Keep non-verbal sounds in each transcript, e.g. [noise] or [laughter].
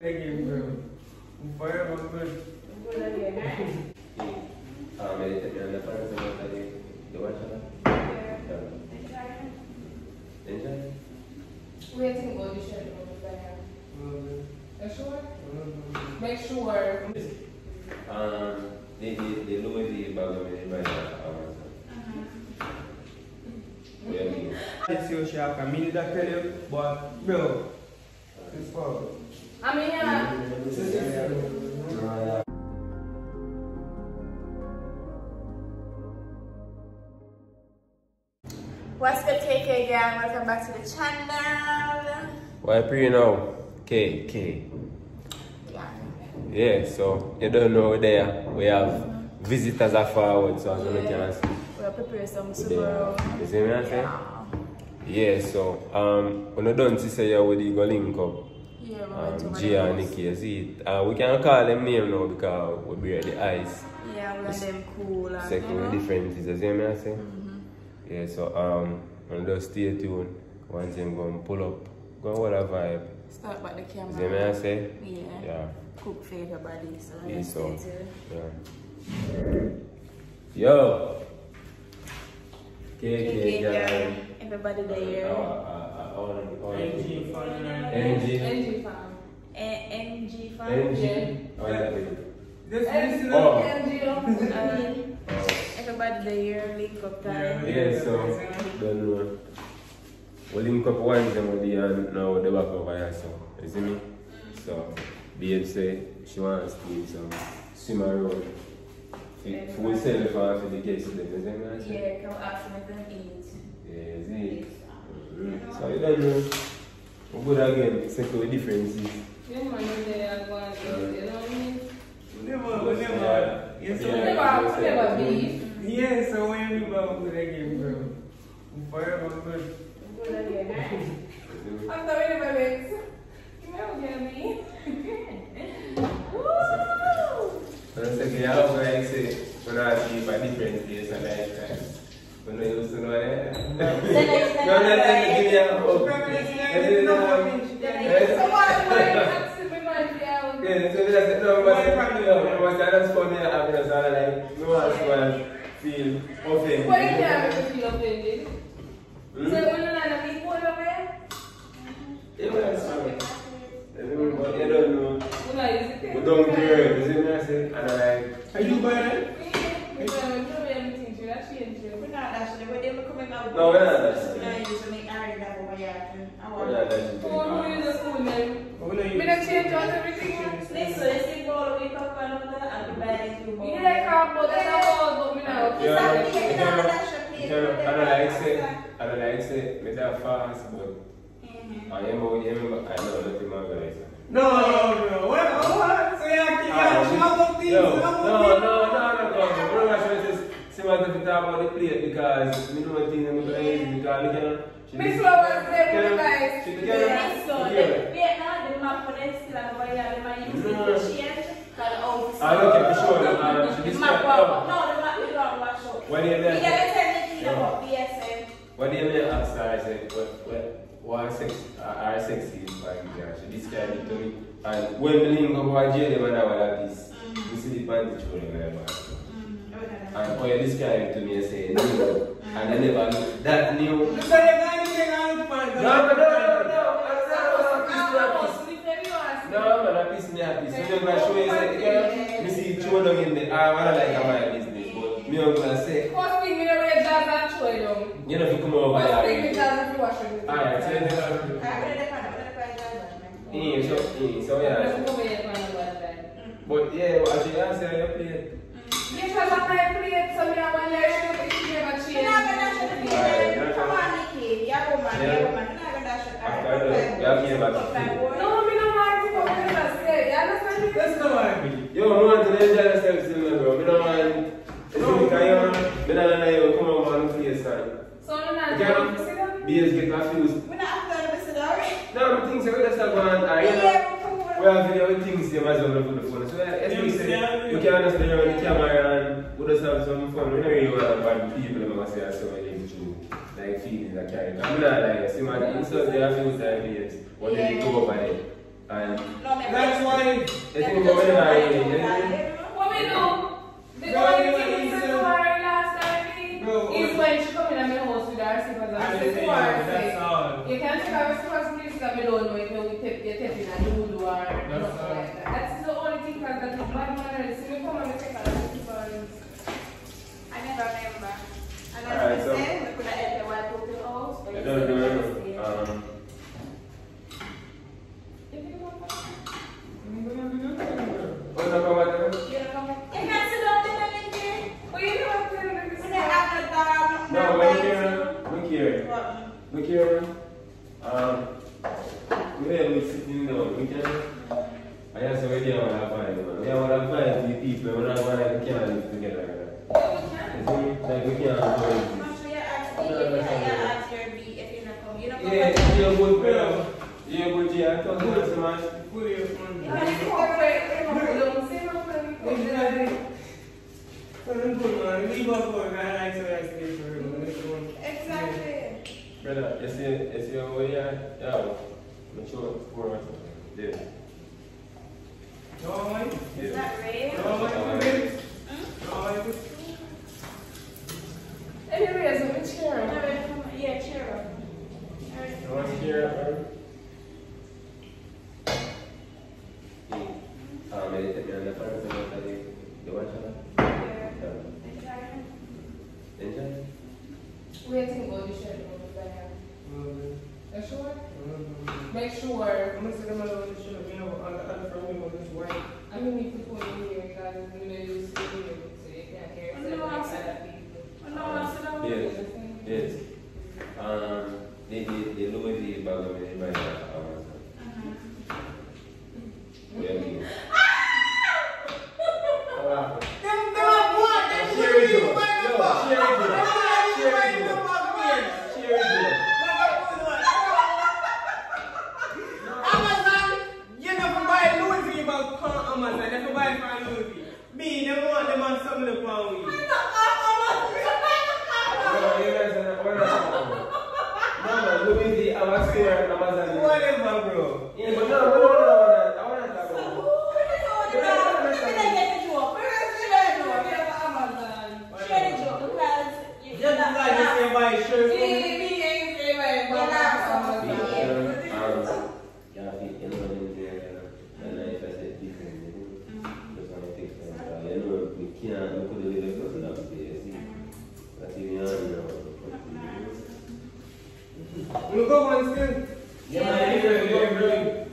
Thank you, bro. Forever good. Good again, right? Ah, medyo tayo na para sa mga tali. Gawa siya na. Enjoy. Waiting for the shirt on the back. Mm, You sure? mm, Make sure. Um, the, the, the Louis V bag of it by Amazon. Where me? It's your shop. I mean, that tell you, but bro, it's for. I mean, yeah. What's good, KK gang? Welcome back to the channel. Why pre now? K, K. Yeah. Yeah, so you don't know there. We have visitors are forward, so as you can see. We'll prepare some Yeah. Subaru. You see me I say? Yeah. So um when you don't see say you with the link up. Yeah, we Um, Gio and. Nickii, see it. Uh, we can call them name now because we bear the ice. Yeah, we got them cool and Second you know. different is the same I say. Mhm. Yeah, so um and just stay tuned. Once them go and pull up, go and a vibe. Start back the camera. See me I say? Yeah. Yeah. Cook for everybody. So Yeah, so yeah. Yo. KK KK gang. gang. Everybody there. uh, uh, all NG fun. NG. NG fam. A- NG fam. NG. Oh, yeah, baby. Just listen Oh. NG. Everybody there, link up time. Yeah, so don't know. We link up one them with the and now the back over here, so you see me? So babe say she wants to do some swim around. For for we sell for for the guests them, you see me? Yeah, come ask me to eat. Yeah, see? Mhm. So you don't know. We good again, second with differences. Yeah, man, they are going to, you know what I mean? Never, never. Yes, Yeah. so Never, never beef. Yeah, so when we go good again, bro. Forever good. Good again, right? You see me? I'm sorry, my babies. You never get me. Woo! And I say, yeah, I'm like say, when I see if a different place and lifestyle. When I used to know that. The next time No, no, I no, try- give me a hug. Preference, And then, So why, why you asking me my dear? Yeah, so that's it. No, but no, but that's funny. I'm just like, no one's going to feel offended. Why you can't make me feel offended? Hmm? So when you're not a big boy over there, Yeah, but that's fine. But you don't know. we're not using We don't care. You see me? I say, and I like, Are you buying? Not change out everything. Listen, let's take all the way up and out there and be buying you more. Yeah, come, but that's a ball, but me not. Yeah, Exactly, you you know, know, that's your you place. know, I don't like say, I don't like say, me that fast, but Mhm. I am, I am, I know nothing more guys. No, no. What? What? So you actually got shout out things. No, shout no, out no, things. no, no, no. I'm not sure this. See what if you talk about the plate because me know one thing I'm gonna use because we can. Miss Flowers there with you guys. She Yeah, so can. the Vietnam, the map for them still over here, they might use No. the change, but oh, I don't care for sure. uh, She The just wa- come. no, the map is wrong, wash out. What do you We mean? gotta tell the kid Yeah. about BSM. What do you mean? Sorry. I said what? What? Why sex? Uh, our sex is like yeah. She described it to me. And when we link up with Jay, they wonder what that is. You see the panty children man. And you describe it to me, you say new, and I never look that new. You? No, no, no, no, no. I'm not a piece, not a piece. No. No, man, a piece me a piece. So you're gonna show you say, yeah, me see throw down in the arm, I like my business, but me I'm gonna say, First thing, me know where jazz and show you down. you know, if you come over First thing, there. jazz and wash it. Alright, so you yeah, so, yeah, so yeah. Here. But yeah, what you answer your plate. Yes, I have my plate, so me have one year, she don't think she never change. After that, you have to give back. No, me no want to come to the state. You understand me? That's not what Yo, I want to enjoy yourself still, bro. Me don't want. No, because you know, me don't know come over and face time. So, no, no, You can see that? beers get confused. No, I think so. That's not going. Uh, you know. We have video with things you might as well put the phone. So as we say, we can understand around the camera and we just have some fun. We don't really want to bad people who say so many true like feelings that carry. I'm not like see man insult they have few time years. What they go over there. And No, me- That's why. the thing about it, I What we do? The only you thing know, we said said- to her last time is when she come in my house with her slippers I and her, that. You can take our slippers please that we don't know if we tap your tap in and you do or That's nothing all. like that. That's the only thing that that is bad manners. See me come and take our slippers. I never remember. And as Alright, I so- said, we could have helped the wife out the house. but I you don't said know. you stay. Um, If you want that. what's up about that? You know, come on. You can't sit down there and then you- But you never tell me this. we don't have no dog, No, no look rights. here, look here, What? look here. Um, we have been sitting down, we can. I just say we don't want to find man. We want to find the people, we don't want to can't live together. You see me? Like we can't I'm coexist. not sure you asked me if you you asked your B if you not come. You not come. Yeah, back. you're good, bro. You're good, yeah. Talk to us, man. Put your phone You down. can't sit there. Exactly. Don't put man. Leave up for a guy like so I stay for him. Let's go. Exactly. Brother, you see, you see over here? Yeah. Make sure it's four or something. Yeah. Is that real? No, man. Please. No, man. Anyways, I'm chair. Alright, come on. Cheer You want to hear it, bro? Um, meditate me on the front, so what are you, you watch it? Yeah. Yeah. Exactly. Enjoy? Waiting about the shirt on the back. You sure? Make sure. I'm gonna sit them alone to show me on the other front window this white. I don't need to put here because you know you see it, so you can't hear it. No, I'm like other people. Oh, no, I sit down. Yes. Yes. Um, they, they, they lower the bag of it bag from Amazon, never buy from Louis V. Me, never want them on some of the pound weed. No, you guys are not, we're not talking about. [laughs] No, man, Louis V, I'm a square and Amazon. Whatever, bro. Yeah, but no, no, You go one still. Yeah, man, you know, you know,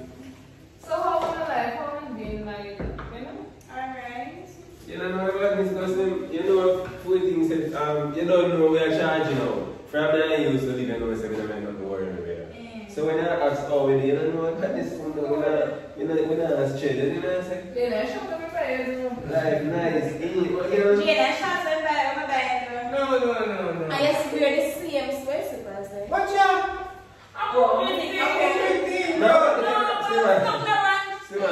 So how was your life? How has been like, you know? Alright. You don't know what discussing, you know, food things that, um, you don't know we are charging now. From there, I used to live in those, so we don't have nothing to worry. So when I ask how we do, you don't know what this food, we're not, we're not, we're not you know what I'm saying? Yeah, I shop every Friday. Life nice, eh, you know. No, no, no, no. I used to wear the same sweaters. eh? Watch out. I'm really? 15, No, bro. no, that, we don't call you.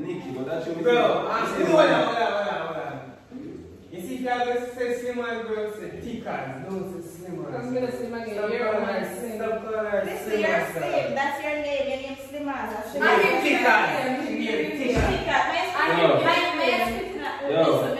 Nickii, but that's Bro, I'm hold on, hold on, hold on, see, if say girl, say. Don't say say You're my stop calling her. That's your name. Your name's. That's your. Yo.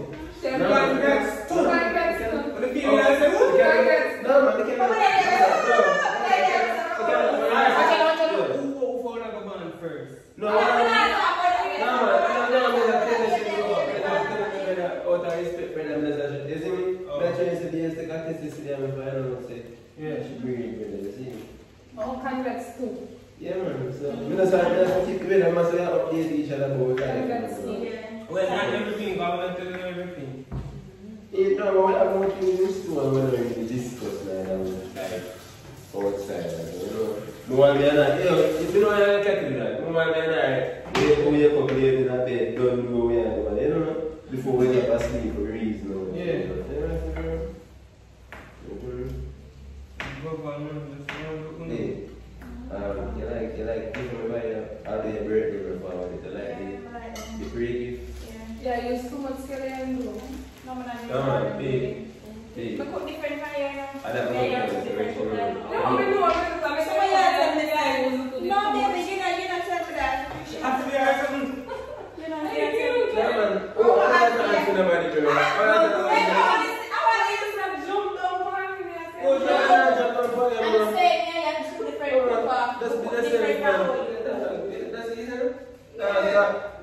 Congrats too. Yeah, man, so, me just, I just keep with them, I say, I update each other about Congrats life. too. Well, not everything, but I'm not telling you everything. You know, what I'm working in this store, when we discuss, like, I'm like, outside, like, you know. No one be not, you know, if you know what I'm getting at, no one be not, we wake up late in a bed, don't know what we are doing, you know, before we get asleep for a reason. or- Yeah.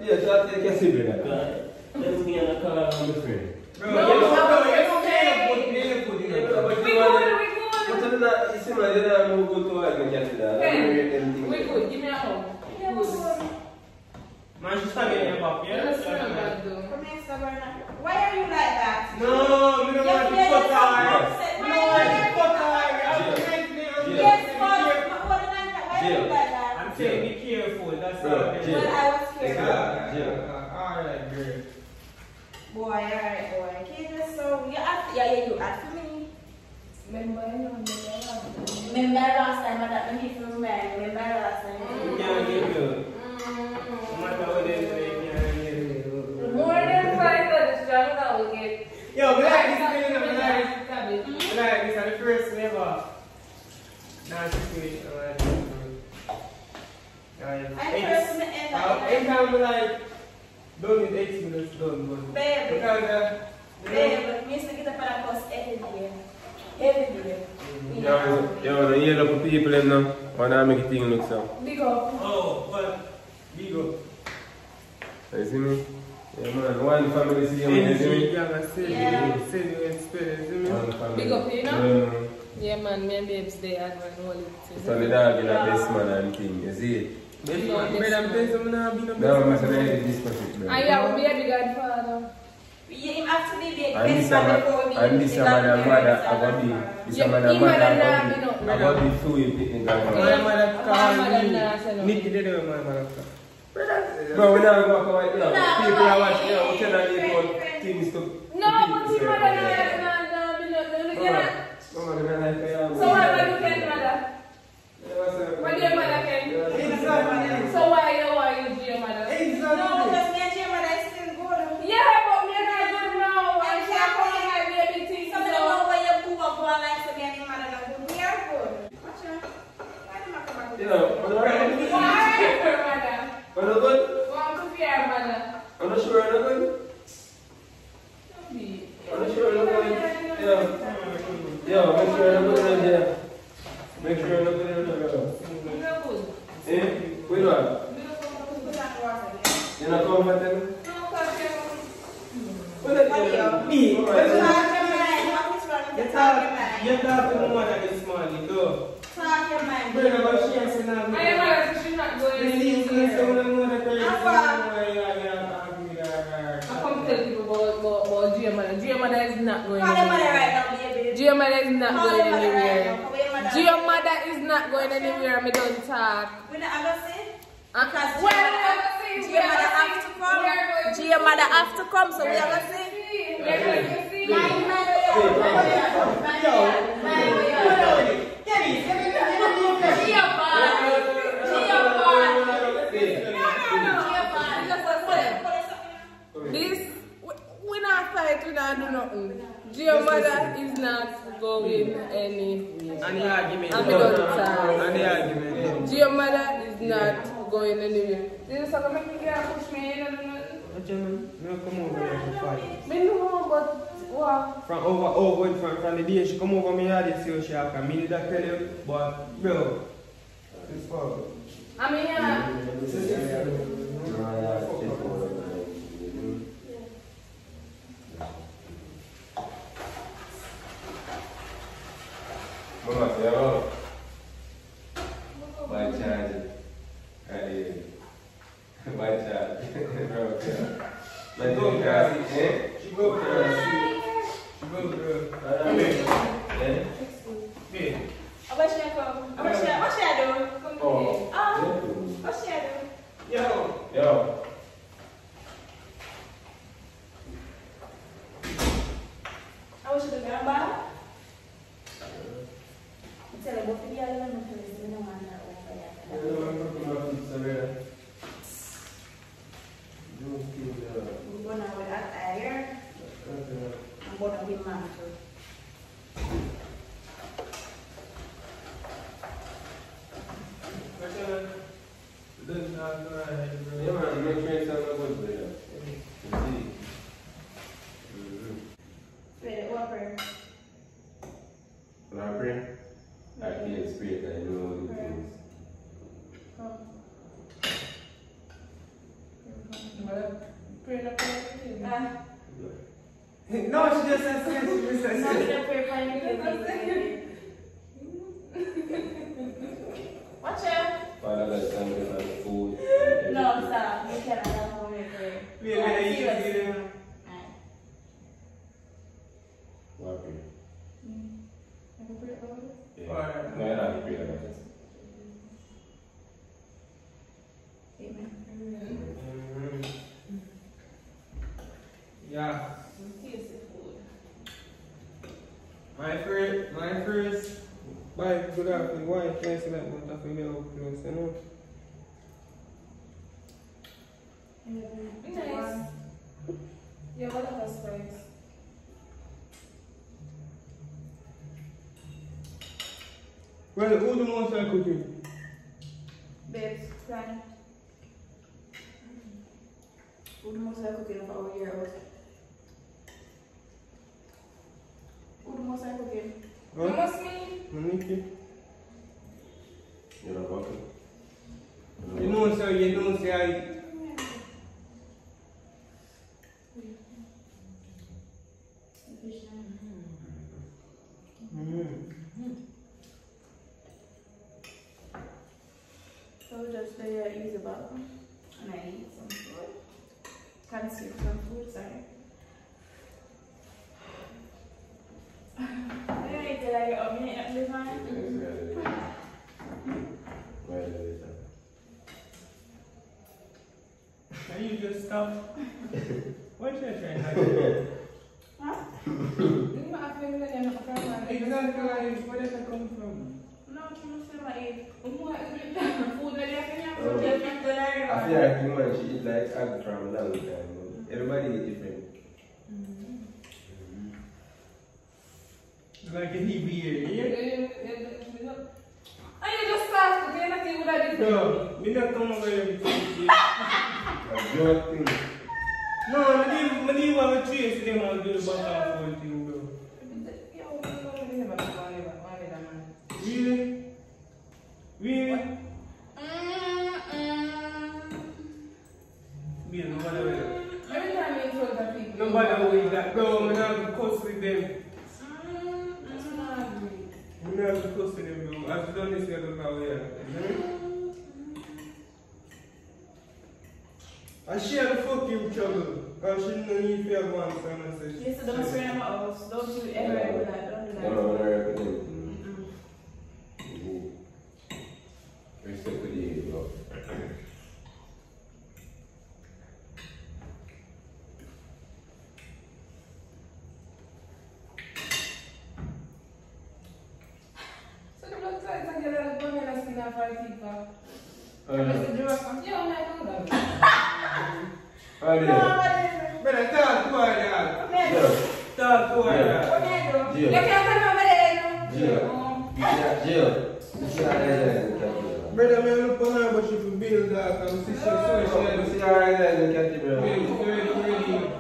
e yeah, tem que can't see né? now. Let's get a color on the. that when he mad, Why not make thing look so? Bigo. Oh, what? Bigo. You see me? Yeah, man. One family see you, you see me? Yeah. Send you and you see me? Big you know? Yeah, man. Me and babes, they had one wallet. So the dog is the best man and you see it? No, I'm not being a best man. I am be a big ah, godfather. actually they and ada, summer and this summer the mother about the this summer the mother about the two in the grandma. My mother called me. Nikki did it with my mother. Bro, we never walk away. You know, people are watching. You know, we cannot leave all things to. No, but you mother no no no no no. So what do you think, mother? What do you mother think? Stop. You're talking to mother this morning, though. Talk your mind. Brother, but she has an army. I am aware that she's not going to be here. I'm I come tell people about, about, about GMada. GMada is not going anywhere. GMada is not going anywhere. GMada is not going anywhere. Me don't talk. We're not going to see. Because well, GMada have to come. GMada have to come, so we're going to see. We're going to see. What do nothing. Your mother is not going anywhere. Any argument. Any argument. Your mother is not going anywhere. This is a matter of concern. A mean? No, come over here for don't know, but Wow. From over, oh, over in front. And the day she come over me, I just see she have come in that tell you. But, bro, it's fun. I mean, yeah. Mama, say hello. By charge. Hey. [laughs] By charge. [laughs] Bro, yeah. Like, eh? She go care. Good, good. Right, right. Yeah. Yeah. I wish I come. I wish I, I wish I be man too. Doesn't have to ride, bro. Yeah, man, make sure it's on the good, brother. You see? Mhm. Wait, what prayer? When I pray, I feel spirit, I know the things. Pray the prayer. Ah, No, she just said yes, she just said no, yes. we don't pray for anything. Watch out. Father, God, thank you for the food. No, stop. You cannot have home your prayer. We are gonna eat serious. it. Alright. When I pray. I can pray about it. Yeah. Alright. No, you're not praying about it. Amen. Mhm. Yeah. Tasty food. My first, my first bike good after why can't see that but after me up close, you know. Nice. Yeah, what are the spice? Well, who the most I cooking? Babes, cry. Who the most I cooking for our year out? Who the most I cooking? You Huh? must me. Nickii. You're not walking? You know sir, you know say I mm. So just play a easy ball and I eat some food. Consume some food, sorry. I don't eat it oven it up this one. Yes, brother. It. Can you just stop? What you trying to do? Huh? You might have been in a friend. Exactly like where did I come from? No, you must say my eat. Food that you can have. Just like the other I feel like you man, she eat like egg from long time. Everybody is different. Like a he weird, yeah? And you just start to get nothing with a different. No, me not come over here with you. A. No, me leave, me leave our trace them and do the back and forth thing, What may I do? Jill. You can't come over there, you know? Jill. Oh. Yeah, Jill. You see how that is in Captain. Brother, me look on her, but she for build that and see she so You she see how that is in Captain, bro. ready, ready, ready.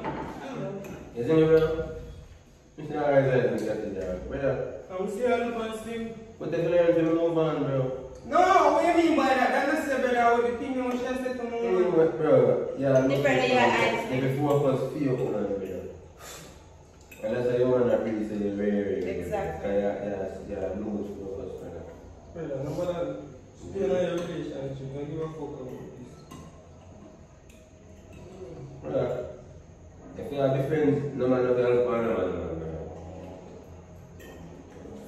You see me, bro? You see how that is in Captain, bro. Brother, I'm see her look on slim. what the hell to move on, bro? No, what do you mean by that? That doesn't say brother with the thing you should say to me. Anyway, bro, yeah, look Different at your it. eyes. If you focus, feel on it, bro. And that's why you want to really say very, very Exactly. Yeah, yeah, yeah, lose focus, brother. Brother, no matter stay in your relationship, don't give a fuck about this. Brother, if you have different, no man of help on no man, man, bro.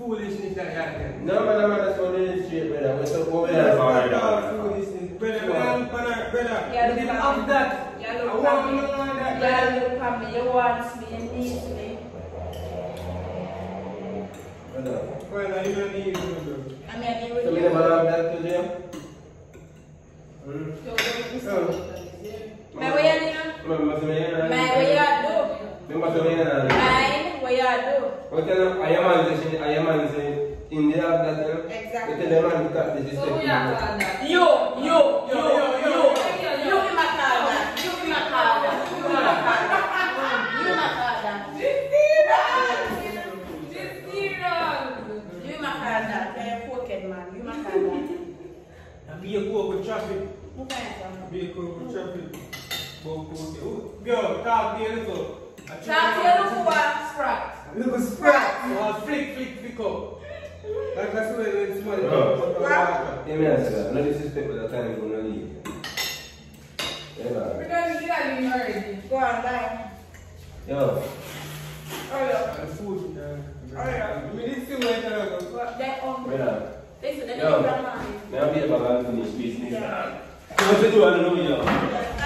Foolishness that you have No man, man, that's what it is, straight, brother. What's up, there, Brother, for stop brother? foolishness. Brother, brother, brother, brother. Yeah, you look at that. Yeah, I look want at to me. Yeah, you look at me. You want me. You need me. Brother, Well, you don't need to do I mean, I So we mean, never have that to Jim? Hmm? my way you do? Remember to me? My way you do? Remember to me? Mine, way you do? What kind of I am man I am man say India have that you know? Exactly. You tell them man cut this So we are called that. You, you, you, Yo, yo, yo, you. yo. You be my father. You be my father. You be my father. You my father. This serious. You my father. Very crooked man. You my father. And be a cool with traffic. Okay. Be a cool with traffic. Go cool. Yo, talk to you little. Talk to your little one, Sprat. Little sprat. Oh, flick, flick, flick up. Like that's the way it's money. Oh. Wow. Let me answer that. No disrespect but the time you gonna leave. Yeah, man. Because you are leaving already. Go on, bye. Yo, Oh, yeah. And food. uh, Oh, yeah. We need to wait a little. But they hungry. brother. Listen, they Yo. need grandma. Now be about to finish business. man. So what you do? I don't know, yo.